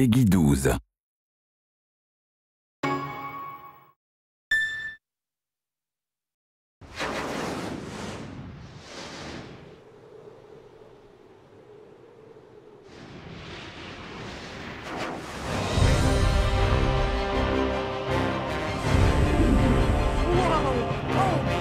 Peggy oh, oh, oh.